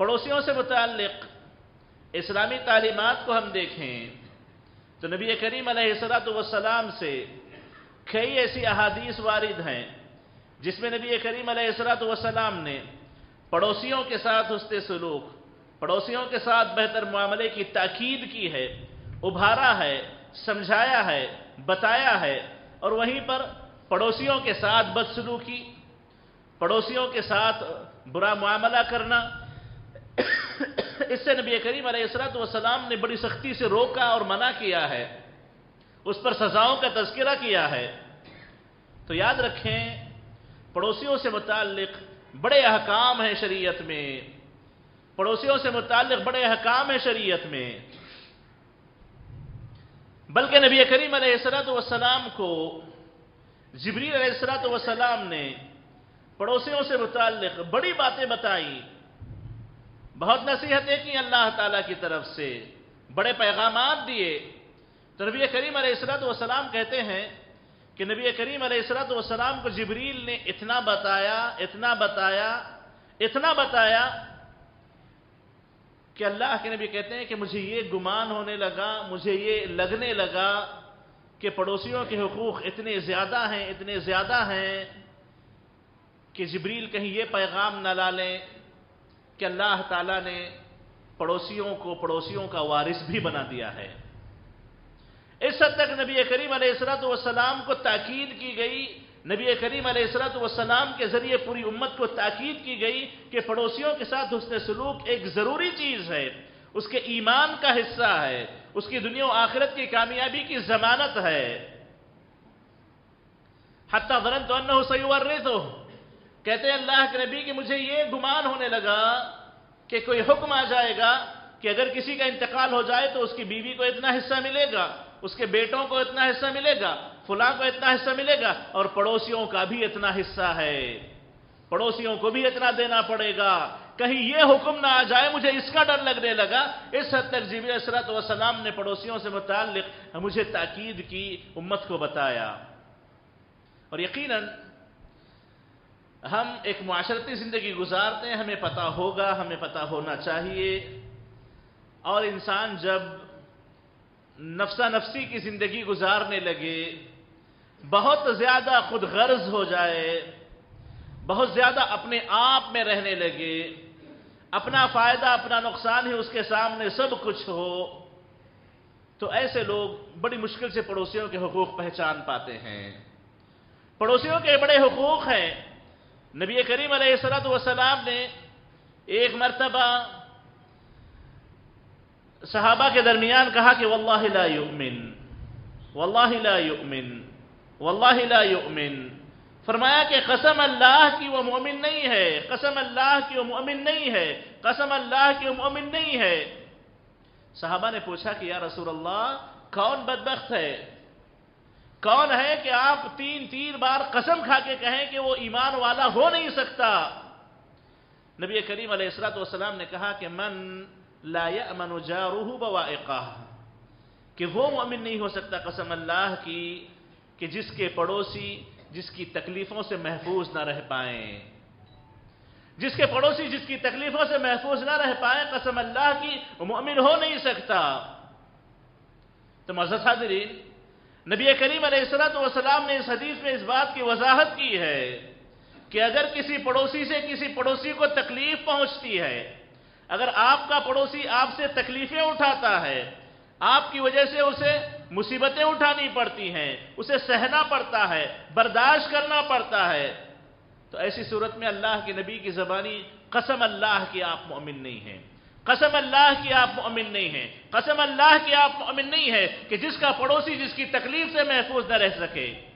पड़ोसियों से मुतक इस्लामी तालीमत को हम देखें तो नबी करीम सलाम से कई ऐसी अहादीस वारिद हैं, जिसमें नबी करीम सलाम ने पड़ोसियों के साथ उससे सलूक, पड़ोसियों के साथ बेहतर मामले की ताकीद की है, उभारा है, समझाया है, बताया है, और वहीं पर पड़ोसियों के साथ बदसलूकी, पड़ोसियों के साथ बुरा मामला करना इससे नबी करीम सलाम ने बड़ी सख्ती से रोका और मना किया है। उस पर सजाओं का तस्करा किया है। तो याद रखें, पड़ोसियों से मुतक बड़े अहकाम हैं शरीयत में। पड़ोसियों से मुतक बड़े अहकाम हैं शरीयत में। बल्कि नबी करीम सलाम को जबरील सलाम ने पड़ोसियों से मुतक बड़ी बातें बताई। बहुत नसीहतें की अल्लाह ताला की तरफ़ से, बड़े पैगाम दिए। तो नबी करीम सलाम कहते हैं कि नबी करीम सलाम को जबरील ने इतना बताया इतना बताया इतना बताया कि अल्लाह के नबी कहते हैं कि मुझे ये गुमान होने लगा, मुझे ये लगने लगा कि पड़ोसियों के हकूक़ इतने ज़्यादा हैं, इतने ज़्यादा हैं कि जबरील कहीं ये पैगाम ना ला लें। कि अल्लाह ताला ने पड़ोसियों को, पड़ोसियों का वारिस भी बना दिया है। इस हद तक नबी करीम सलाम को ताकीद की गई, नबी करीम सलाम के ज़रिए पूरी उम्मत को ताकीद की गई कि पड़ोसियों के साथ उसने सलूक एक ज़रूरी चीज़ है। उसके ईमान का हिस्सा है। उसकी दुनिया आखिरत की कामयाबी की जमानत है। हत्या वरन तो वर्रे तो कहते हैं, अल्लाह के नबी कि मुझे ये गुमान होने लगा कि कोई हुक्म आ जाएगा कि अगर किसी का इंतकाल हो जाए तो उसकी बीवी को इतना हिस्सा मिलेगा, उसके बेटों को इतना हिस्सा मिलेगा, फुला को इतना हिस्सा मिलेगा और पड़ोसियों का भी इतना हिस्सा है। पड़ोसियों को भी इतना देना पड़ेगा। कहीं यह हुक्म ना आ जाए, मुझे इसका डर लगने लगा। इस हद तक जीबी असरत वसलाम ने पड़ोसियों से मुतल मुझे ताकीद की, उम्मत को बताया। और यकीनन हम एक माशरती ज़िंदगी गुजारते हैं, हमें पता होगा, हमें पता होना चाहिए। और इंसान जब नफसा नफसी की ज़िंदगी गुजारने लगे, बहुत ज़्यादा खुद गर्ज हो जाए, बहुत ज़्यादा अपने आप में रहने लगे, अपना फ़ायदा, अपना नुकसान ही उसके सामने सब कुछ हो तो ऐसे लोग बड़ी मुश्किल से पड़ोसियों के हकूक़ पहचान पाते हैं। पड़ोसियों के बड़े हकूक़ हैं नबी करीम सलाम ने एक मरतबा सहाबा के दरमियान कहा कि वल्लाह ला युमिन फरमाया कि कसम अल्लाह की वो मोमिन नहीं है, कसम अल्लाह की वो मोमिन नहीं है, कसम अल्लाह की वो मोमिन नहीं है। साहबा ने पूछा कि या रसूल अल्लाह कौन बदबख्त है? कौन है कि आप तीन तीन बार कसम खा के कहें कि वो ईमान वाला हो नहीं सकता? नबी करीम सलाम ने कहा कि मन लायमन जारूह बवाक़ा कि वो मोमिन नहीं हो सकता कसम अल्लाह की, कि जिसके पड़ोसी जिसकी तकलीफों से महफूज ना रह पाए। जिसके पड़ोसी जिसकी तकलीफों से महफूज ना रह पाए, कसम अल्लाह की मोमिन हो नहीं सकता। तो मजद हाजरीन नबी करीम सलाम ने इस हदीस में इस बात की वजाहत की है कि अगर किसी पड़ोसी से किसी पड़ोसी को तकलीफ़ पहुँचती है, अगर आपका पड़ोसी आपसे तकलीफें उठाता है, आपकी वजह से उसे मुसीबतें उठानी पड़ती हैं, उसे सहना पड़ता है, बर्दाश्त करना पड़ता है तो ऐसी सूरत में अल्लाह के नबी की जबानी कसम अल्लाह की आप मोमिन नहीं हैं। कसम अल्लाह की आप मोमिन नहीं हैं। कसम अल्लाह की आप मोमिन नहीं है कि जिसका पड़ोसी जिसकी तकलीफ़ से महफूज न रह सके।